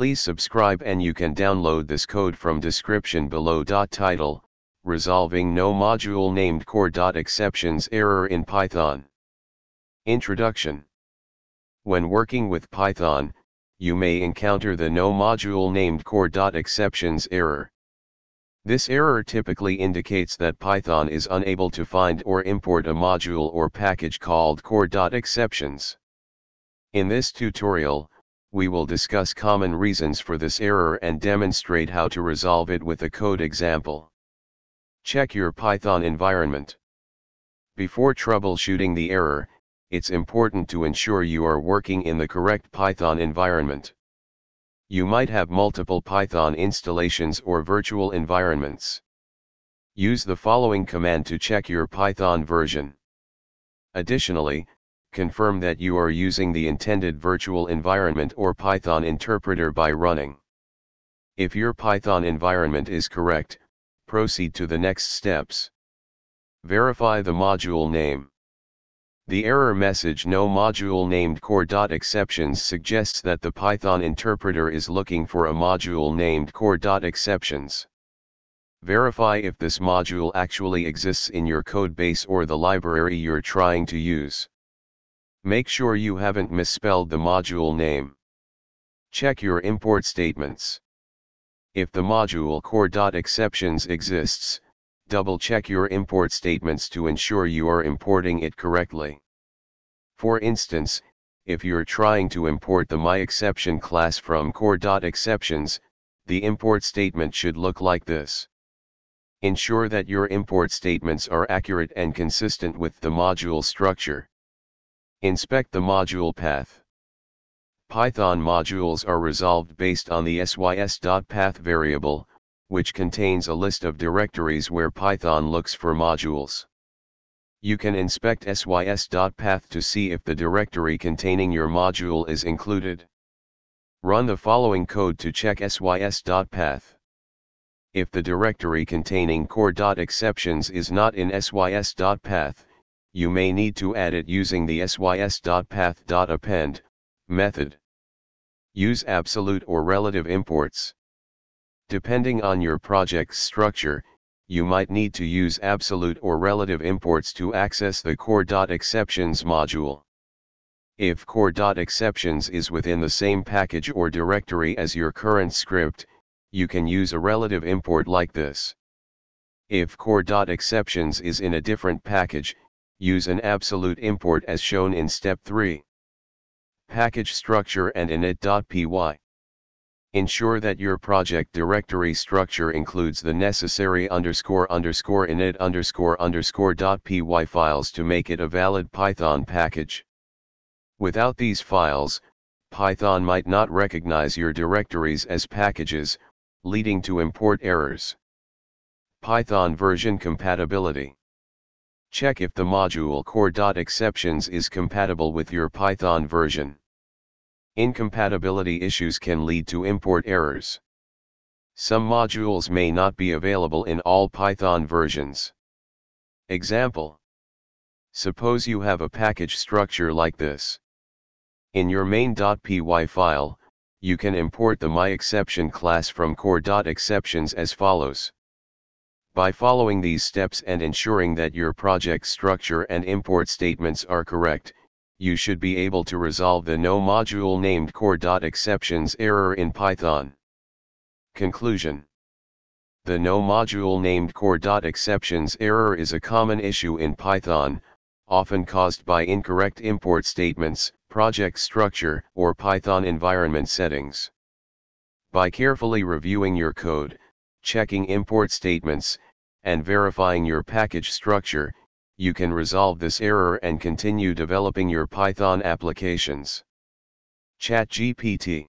Please subscribe and you can download this code from description below. Title, Resolving no module named core. Exceptions error in Python. Introduction. When working with Python, you may encounter the no module named core. Exceptions error. This error typically indicates that Python is unable to find or import a module or package called core.exceptions. In this tutorial, we will discuss common reasons for this error and demonstrate how to resolve it with a code example. Check your Python environment. Before troubleshooting the error, it's important to ensure you are working in the correct Python environment. You might have multiple Python installations or virtual environments. Use the following command to check your Python version. Additionally, confirm that you are using the intended virtual environment or Python interpreter by running. If your Python environment is correct, proceed to the next steps. Verify the module name. The error message no module named core.exceptions suggests that the Python interpreter is looking for a module named core.exceptions. Verify if this module actually exists in your codebase or the library you're trying to use. Make sure you haven't misspelled the module name. Check your import statements. If the module core.exceptions exists, double check your import statements to ensure you are importing it correctly. For instance, if you're trying to import the myException class from core.exceptions, the import statement should look like this. Ensure that your import statements are accurate and consistent with the module structure. Inspect the module path. Python modules are resolved based on the sys.path variable, which contains a list of directories where Python looks for modules. You can inspect sys.path to see if the directory containing your module is included. Run the following code to check sys.path. If the directory containing core.exceptions is not in sys.path, you may need to add it using the sys.path.append method. Use absolute or relative imports. Depending on your project's structure, you might need to use absolute or relative imports to access the core.exceptions module. If core.exceptions is within the same package or directory as your current script, you can use a relative import like this. If core.exceptions is in a different package, use an absolute import as shown in step 3. Package structure and init.py. Ensure that your project directory structure includes the necessary underscore underscore init underscore underscore dot .py files to make it a valid Python package. Without these files, Python might not recognize your directories as packages, leading to import errors. Python version compatibility. Check if the module core.exceptions is compatible with your Python version. Incompatibility issues can lead to import errors. Some modules may not be available in all Python versions. Example. Suppose you have a package structure like this. In your main.py file, you can import the myException class from core.exceptions as follows. By following these steps and ensuring that your project structure and import statements are correct, you should be able to resolve the no module named core.exceptions error in Python. Conclusion The no module named core.exceptions error is a common issue in Python, often caused by incorrect import statements, project structure, or Python environment settings. By carefully reviewing your code, checking import statements, and verifying your package structure, you can resolve this error and continue developing your Python applications. ChatGPT